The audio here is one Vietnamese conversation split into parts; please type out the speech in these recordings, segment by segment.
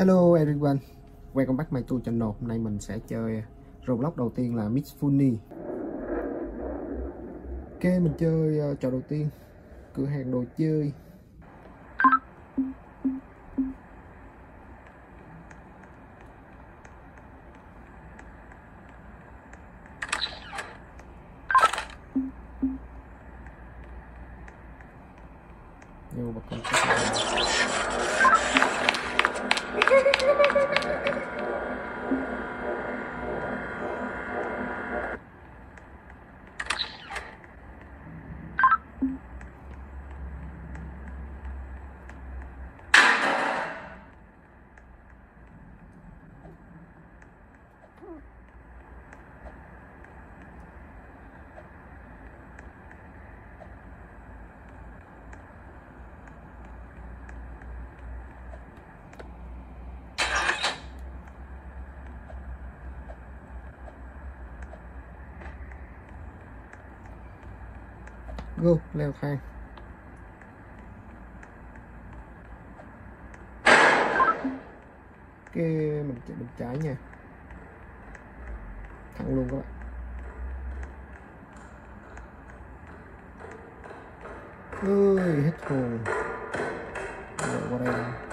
Hello everyone, welcome back my tool channel. Hôm nay mình sẽ chơi Roblox đầu tiên là Miss Funny. Ok, mình chơi ờ, trò đầu tiên, cửa hàng đồ chơi. Vô bật công tắc. Go, leo thang. Ok, mình chạy bên trái nha. Thẳng luôn các bạn. Ơi, hết hồn. Rồi qua đây.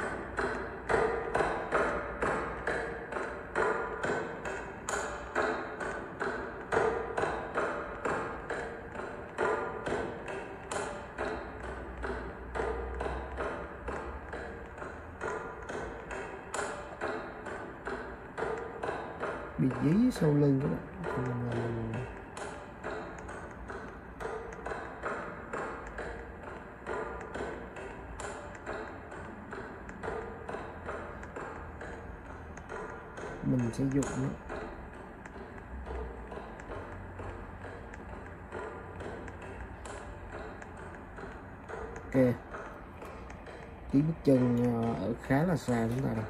Chân ở ờ, khá là xa chúng ta đây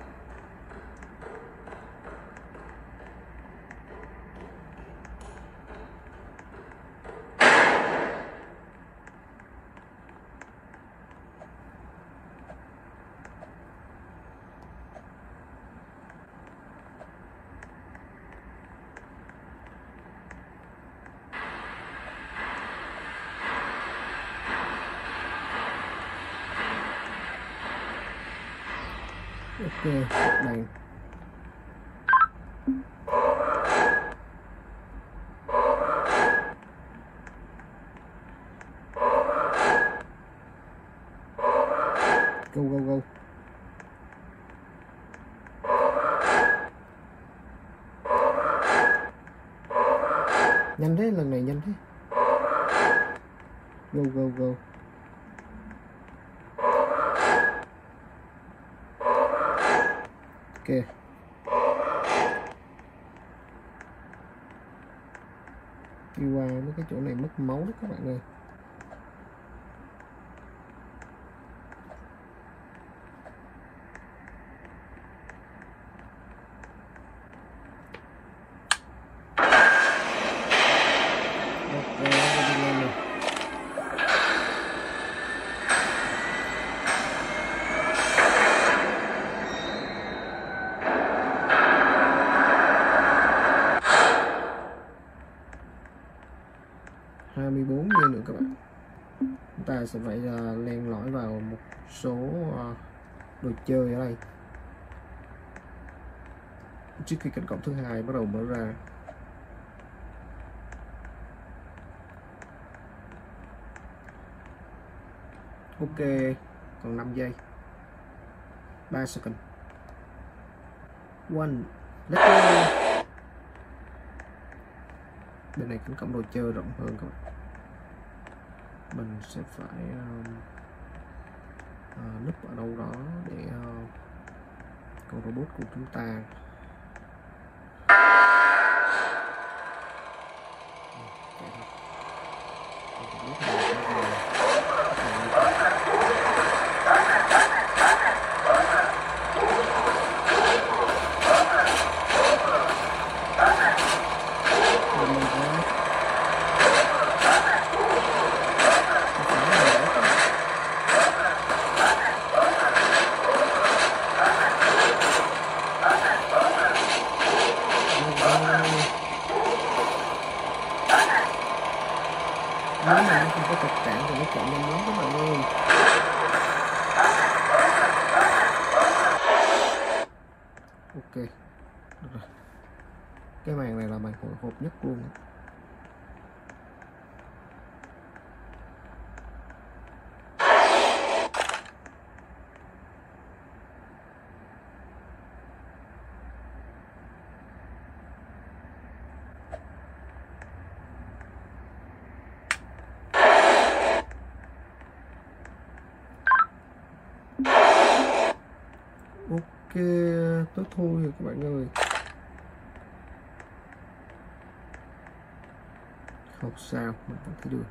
ok đây go go go. Nhanh thế lần này nhanh thế. Go go go. Ok. Đi qua mấy cái chỗ này mất máu đó các bạn ơi Ok, đi lên này. hai mươi bốn giây nữa các bạn chúng ta sẽ phải uh, len lỏi vào một số uh, đồ chơi ở đây. Trước khi cánh cổng thứ hai bắt đầu mở ra. Ok còn 5 giây. 3 second. One. Let's go. Bên này cánh cổng đồ chơi rộng hơn các bạn mình sẽ phải uh, uh, núp ở đâu đó để uh, con robot của chúng ta tốt thôi các bạn ơi không sao mình vẫn thấy được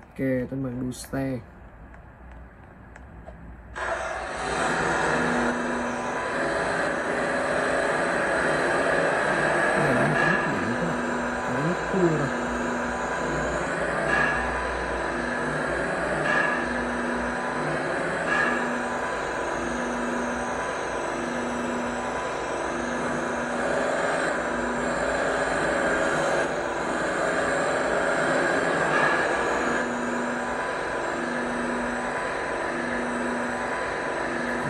ok tới màn đua xe Cái này nó có nút điện các bạn có nút cua này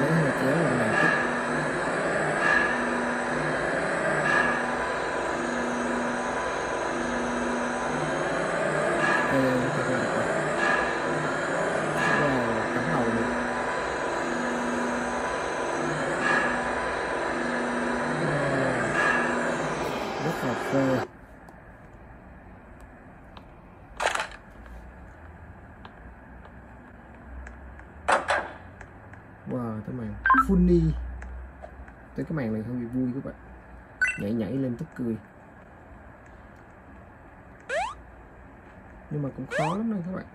lấy hơi kéo là này chút Đây, đây, đây, đây, đây. Wow, cắm đầu này. Wow, rất là phê Wow, tới màn funny Tới cái màn này hơi bị vui các bạn. Nhảy nhảy lên tức cười. Nhưng mà cũng khó lắm đâu các bạn.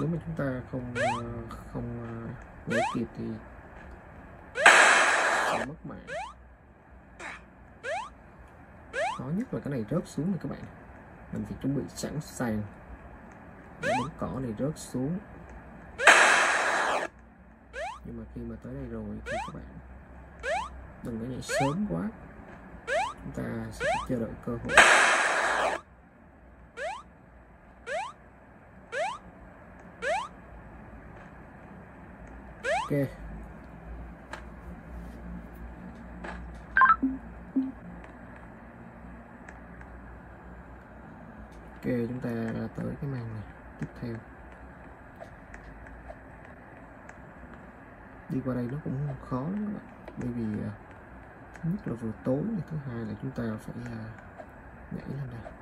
Nếu mà chúng ta không ờ, không ờ, nhảy kịp thì sẽ mất mạng. Khó nhất là cái này rớt xuống này các bạn. Mình phải chuẩn bị sẵn sàng Để cỏ này rớt xuống nhưng mà khi mà tới đây rồi thì các bạn đừng có nhảy sớm quá. Chúng ta sẽ chờ đợi cơ hội. Ok. Ok, chúng ta tới cái màn này. Tiếp theo. Đi qua đây nó cũng khó lắm các bạn. Bởi vì à, thứ nhất là vừa tối thứ hai là chúng ta phải à, nhảy lên đây.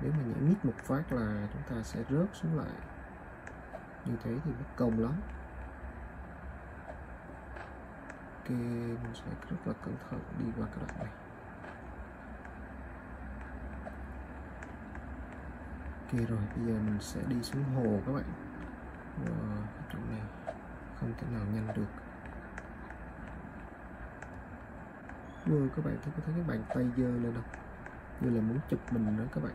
Nếu mà nhảy mít một phát là chúng ta sẽ rớt xuống lại. Như thế thì mất công lắm. Ok, mình sẽ rất là cẩn thận đi qua cái đoạn này. Ok rồi, bây giờ mình sẽ đi xuống hồ các bạn. Ở cái chỗ này không thể nào nhanh được. Wow, các bạn thấy có thấy cái bàn tay dơ lên đâu như là muốn chụp mình đó các bạn.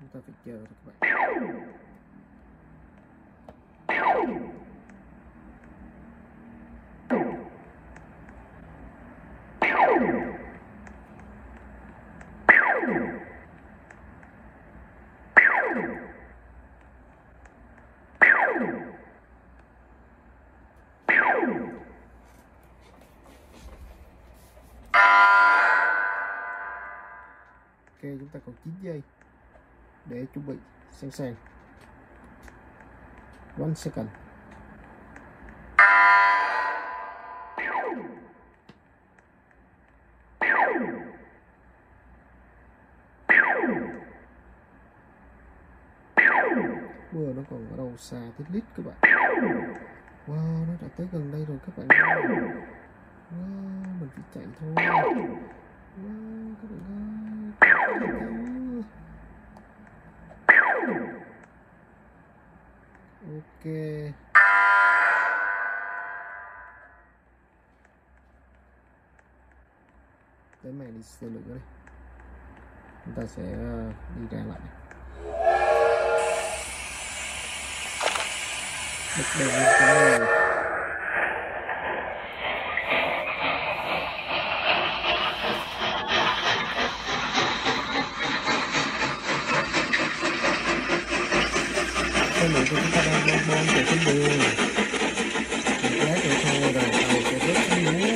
Chúng ta phải chờ thôi các bạn. Ok chúng ta còn 9 giây để chuẩn bị sẵn sàng. One second. Mưa nó còn ở đâu xa tít lít các bạn? Wow, nó đã tới gần đây rồi các bạn Wow, mình phải chạy thôi. Wow, các bạn ơi. Ok. Tới mày đi xe lửa đây chúng ta sẽ ờ, đi ra lại bật đèn lên cái này. Của chúng ta đang bong bong chạy trên đường một lát nữa thôi rồi tàu sẽ rớt xuống núi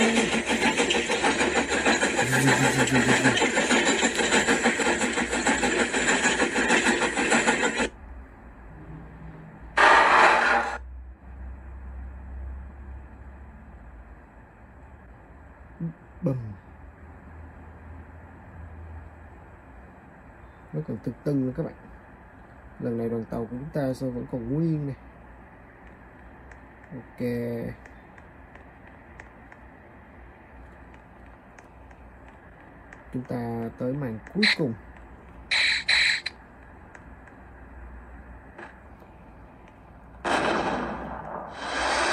bầm nó còn tự tưng nữa các bạn tàu của chúng ta sao vẫn còn nguyên này? Ok. Chúng ta tới màn cuối cùng.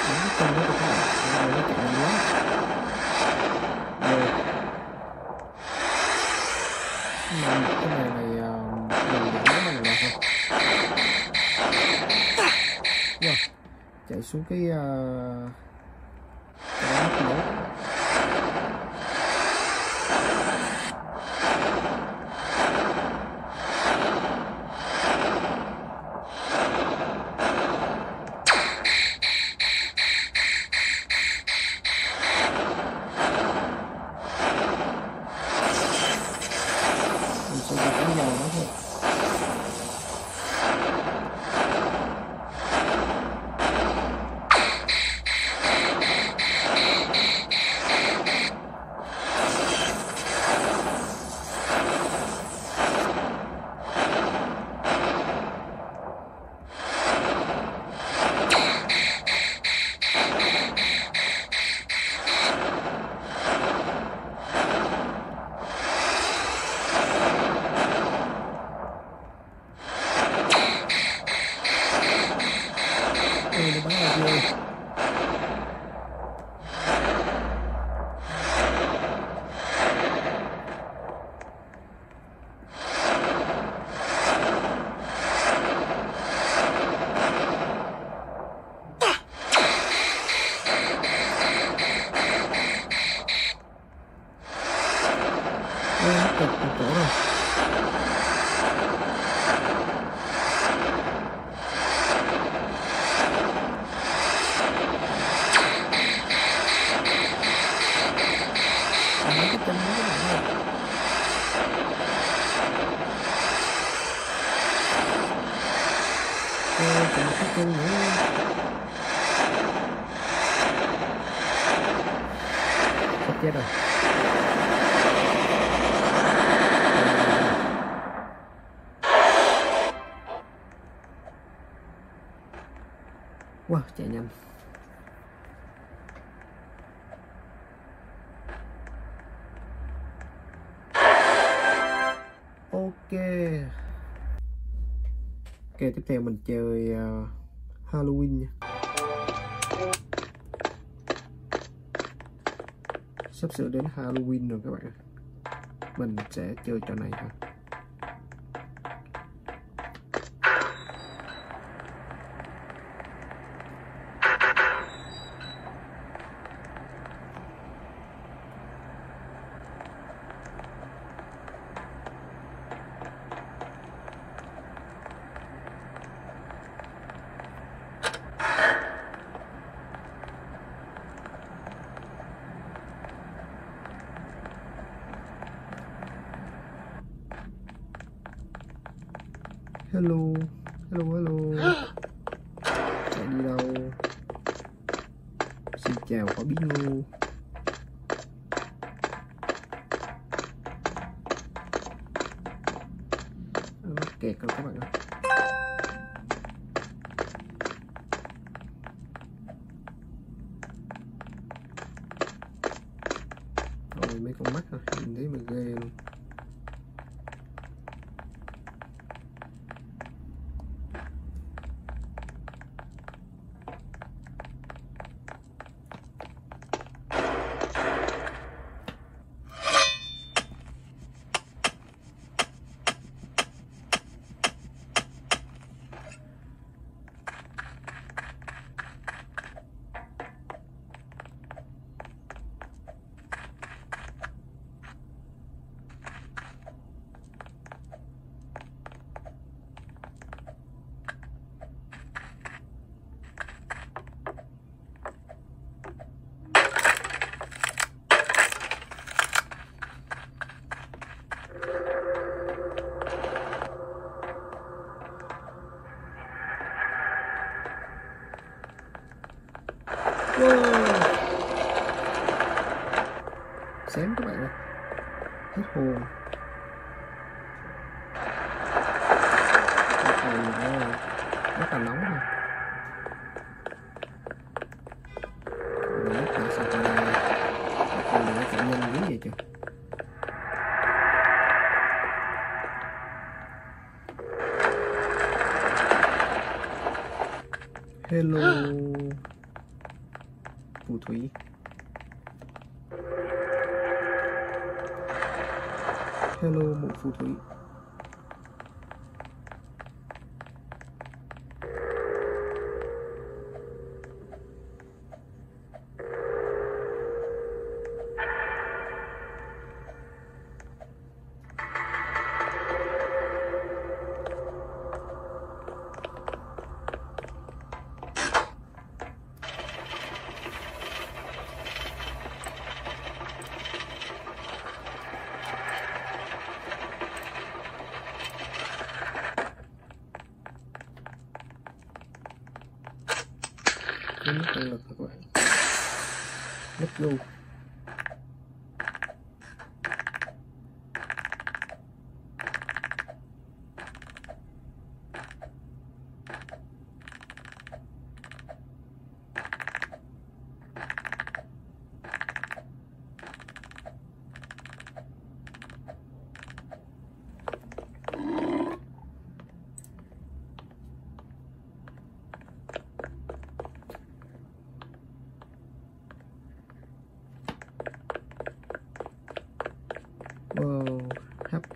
Đúng cái cái này này mình giảm cái này là ờ, không? Rồi, chạy xuống cái uh, tiếp theo mình chơi uh, Halloween nha. Sắp sửa đến Halloween rồi các bạn Mình sẽ chơi trò này thôi Hello Hello hello Chạy đi đâu Xin chào có bí ngô Nó kẹt rồi các bạn ơi Rồi mấy con mắt thôi. Nhìn thấy mà ghê luôn Bắt đầu nó rất là nóng rồi Rồi lúc này sao ta con này nó chạy nhanh dữ vậy trời Hello. Phù thủy Hello mụ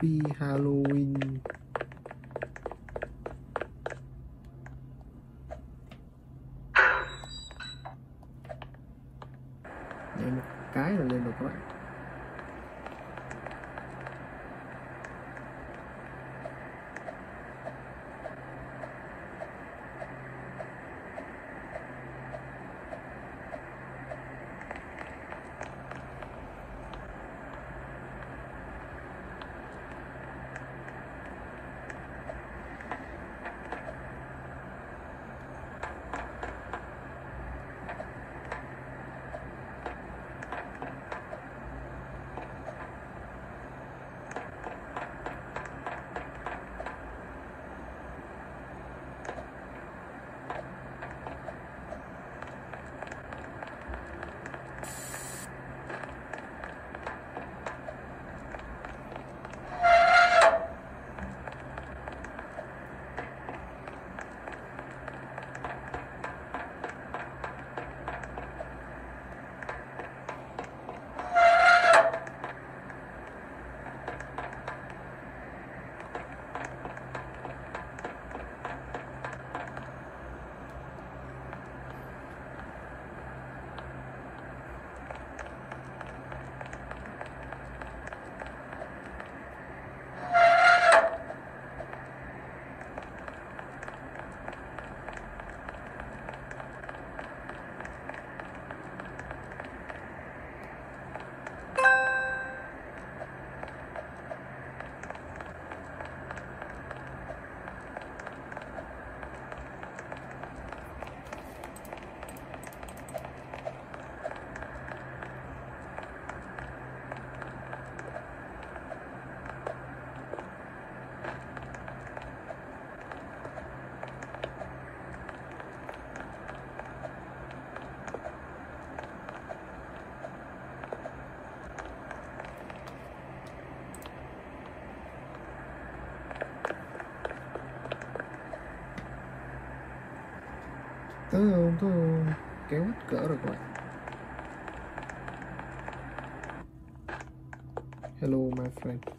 happy Halloween. Tới không tới không. Kéo hết cỡ rồi các bạn hello my friend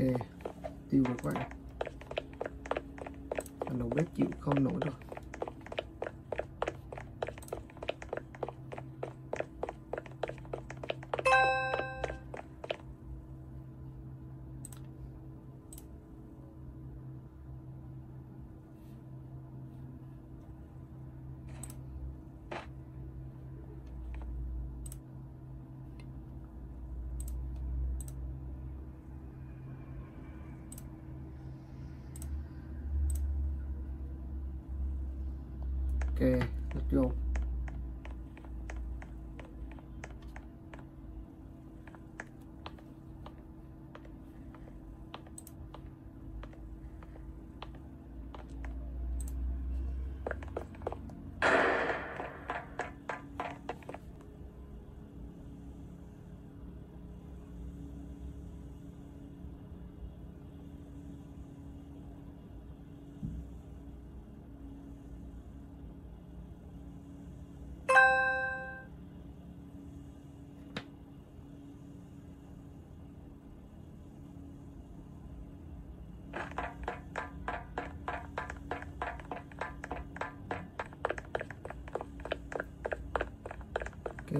kề tiêu của các bạn. Đầu bếp chịu không nổi rồi ok let's go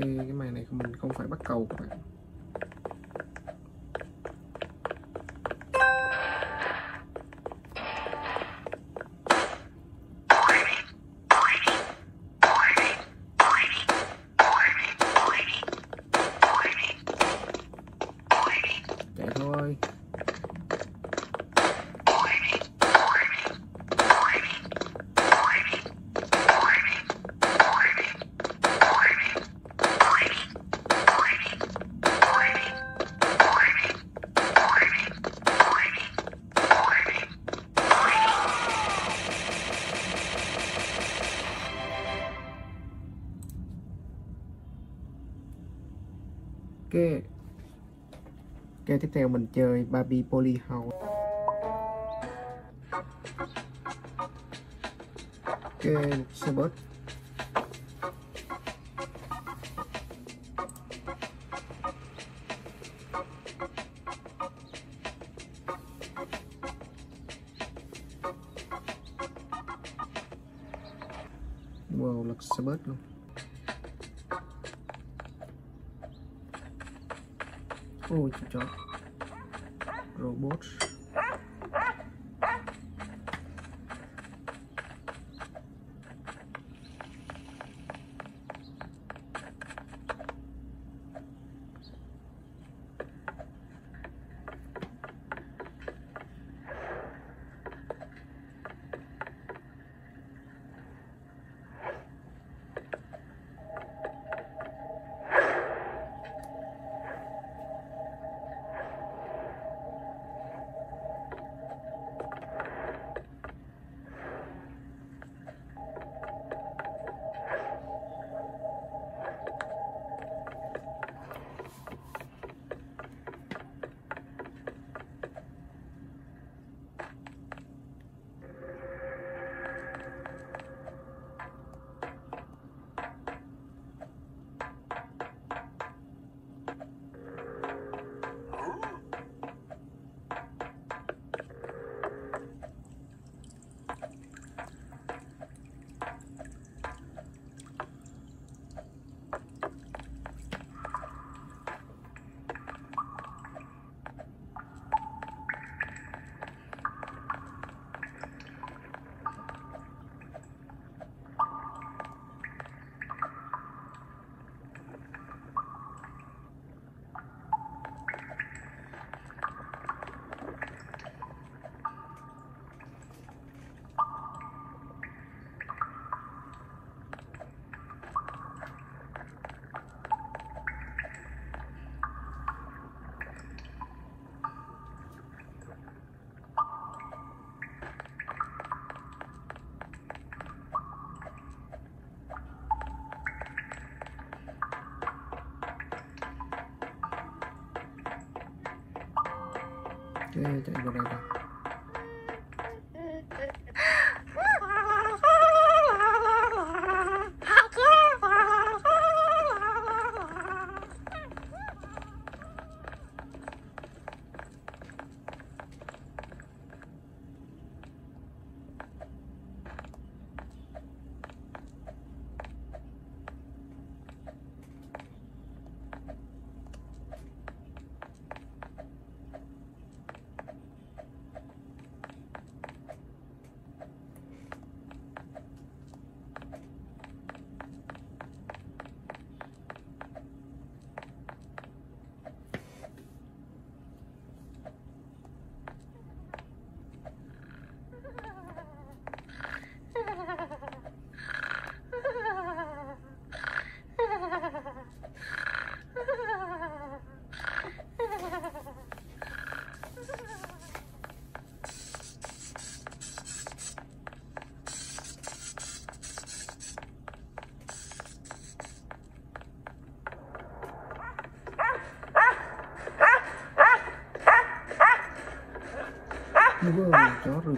cái cái màn này mình không phải bắt cầu các bạn. Ok. Tiếp theo mình chơi Barbie Poly House. Ok xe bớt. Ok chạy vào đây rồi Wow,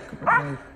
fruta.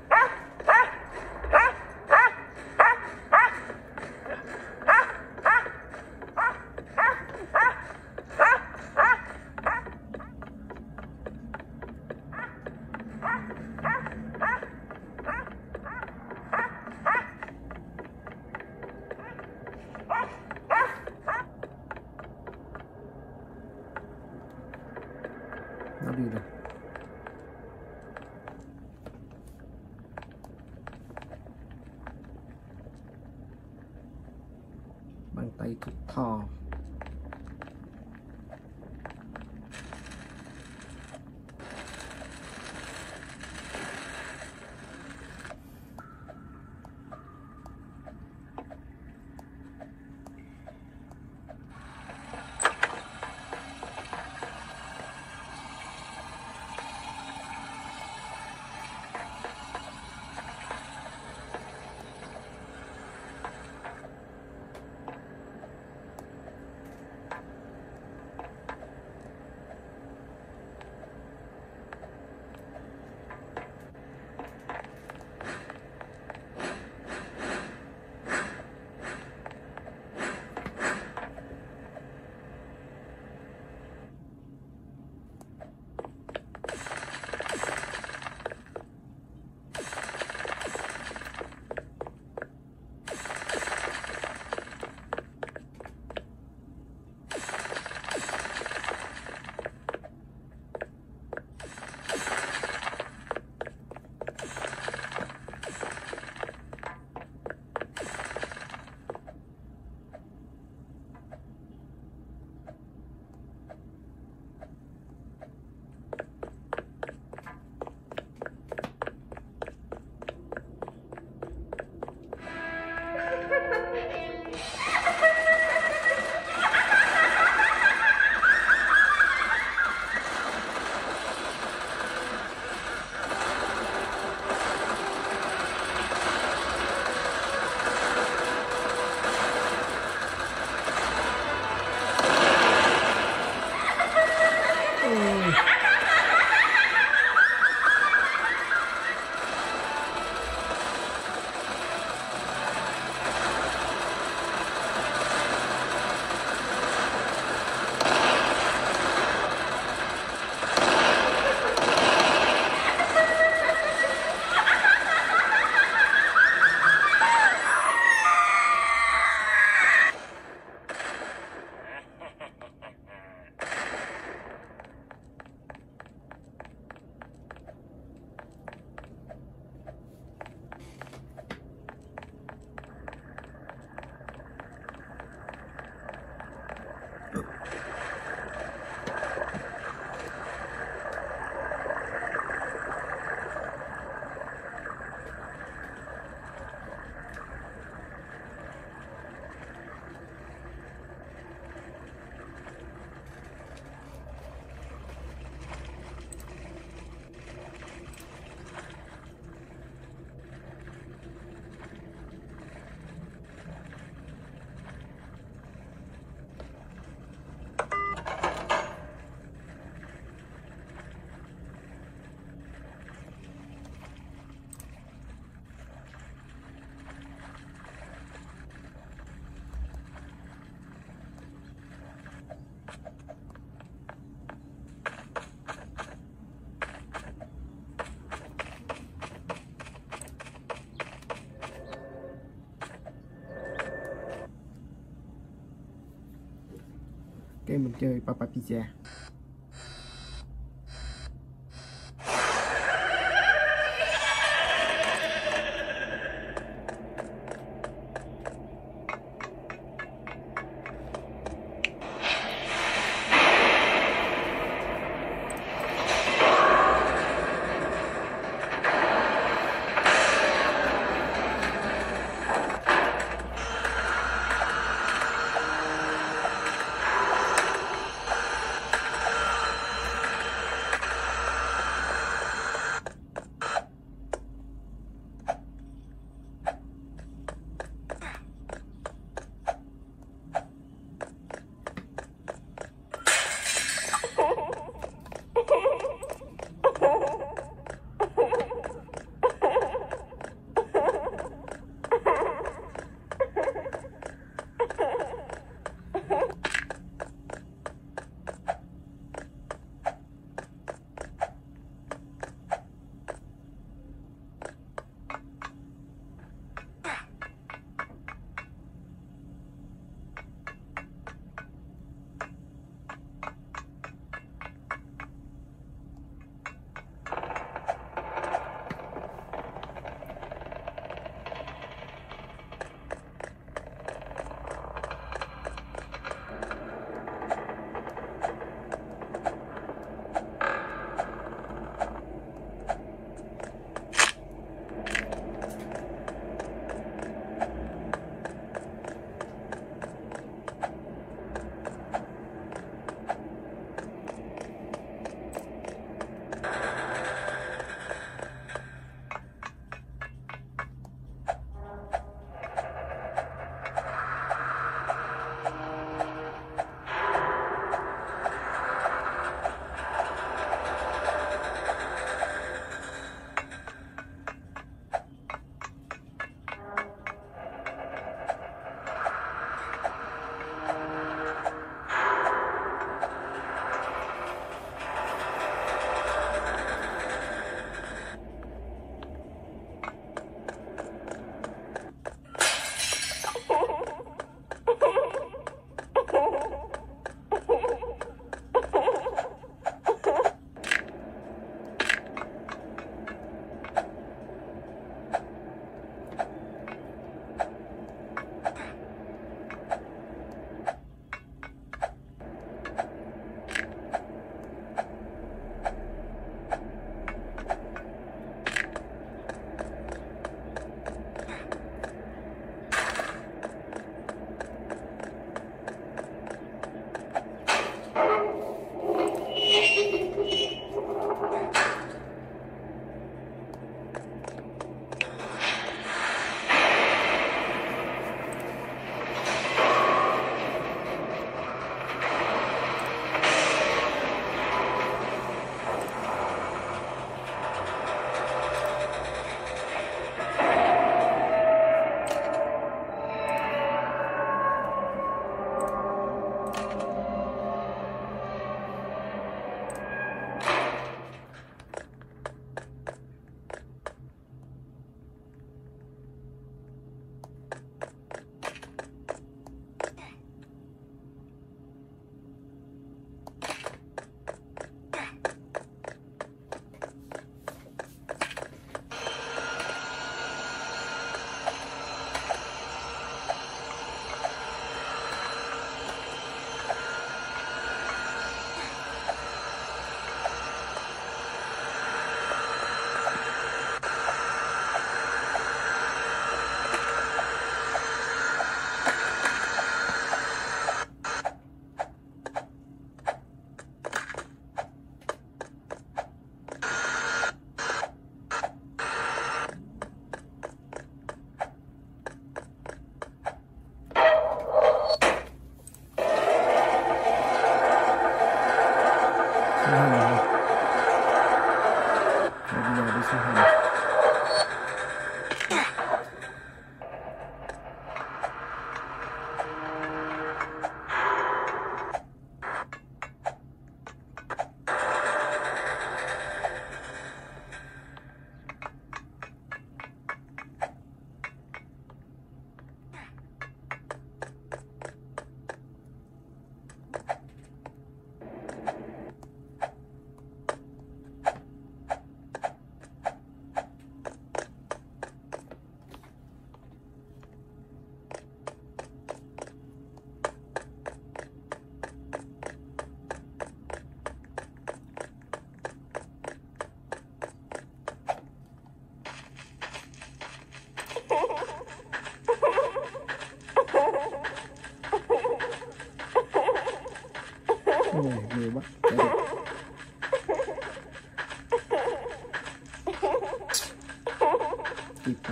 Cái mình chơi Papa Pizza.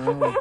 Kịp đâu